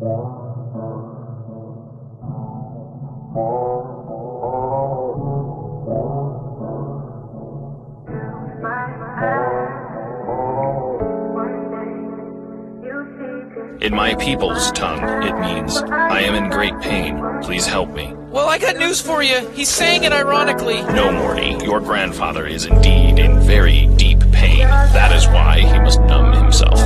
In my people's tongue, it means, I am in great pain. Please help me. Well, I got news for you. He's saying it ironically. No, Morty, your grandfather is indeed in very deep pain. That is why he must numb himself.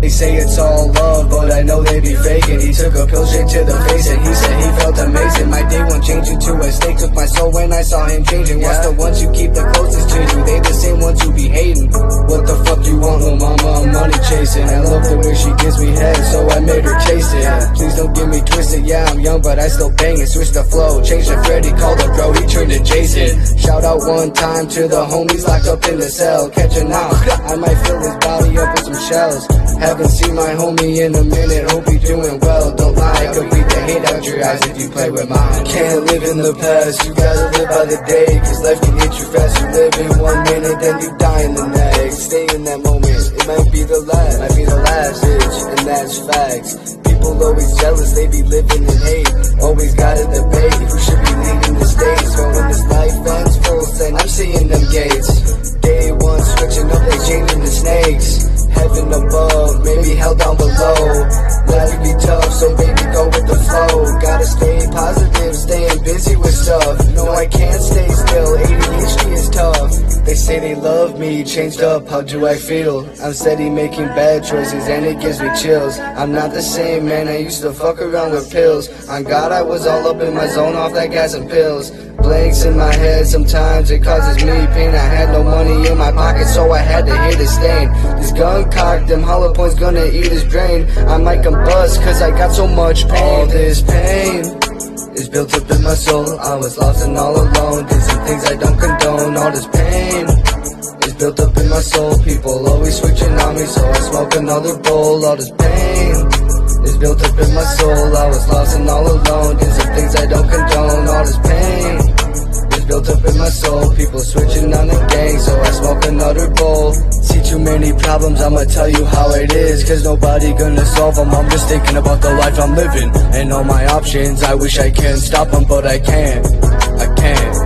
They say it's all love, but I know they be faking. He took a pill straight to the face and he said he felt amazing. My day won't change into a steak. Took my soul when I saw him changing. What's the ones you keep the closest to you? They the same ones you be hating. What the fuck you want, little mama? I'm money chasing. I love the way she gives me head, so I made her chase it. Please don't get me twisted. Yeah, I'm young, but I still bang it. Switch the flow, change the Freddy, call the bro. He turned to Jason. Shout out one time to the homies locked up in the cell. Catch a now, I might shells. Haven't seen my homie in a minute, hope he doing well. Don't lie, could beat the hate out your eyes if you play with mine. Can't live in the past, you gotta live by the day. Cause life can hit you fast, you live in one minute, then you die in the next. Stay in that moment, it might be the last, might be the last bitch, and that's facts. People always jealous, they be living in hate. Always gotta debate who should be Gotta stay positive, staying busy with stuff. No, I can't stay still, ADHD is tough. They say they love me, changed up, how do I feel? I'm steady making bad choices and it gives me chills. I'm not the same man, I used to fuck around with pills. On God, I was all up in my zone off that gas and pills. Blanks in my head, sometimes it causes me pain. I had no money in my pocket, so I had to hit a stain. This gun cocked, them hollow points gonna eat his brain. I might combust, cause I got so much pain. All this pain is built up in my soul. I was lost and all alone. Did some things I don't condone. All this pain is built up in my soul. People always switching on me, so I smoke another bowl. All this pain is built up in my soul. I was lost and all alone. Did some things I don't condone. All this pain People switching on the gang, so I smoke another bowl. See too many problems, I'ma tell you how it is. Cause nobody gonna solve them. I'm just thinking about the life I'm living and all my options. I wish I can stop them, but I can't. I can't.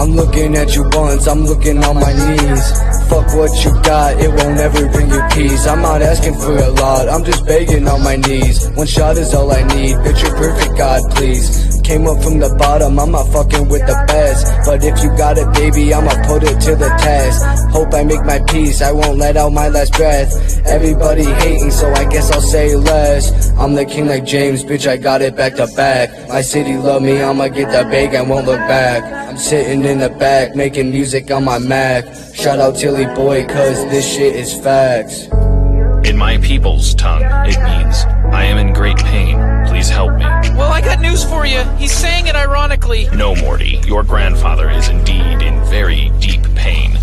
I'm looking at you once, I'm looking on my knees. Fuck what you got, it won't ever bring you peace. I'm not asking for a lot, I'm just begging on my knees. One shot is all I need, picture perfect, God, please. Came up from the bottom, I'm not fucking with the best. But if you got it, baby, I'ma put it to the test. Hope I make my peace, I won't let out my last breath. Everybody hating, so I guess I'll say less. I'm the king like James, bitch, I got it back to back. My city love me, I'ma get that bag and won't look back. I'm sitting in the back, making music on my Mac. Shout out Tilly Boy, cause this shit is facts. In my people's tongue, it means, Your grandfather is indeed in very deep pain.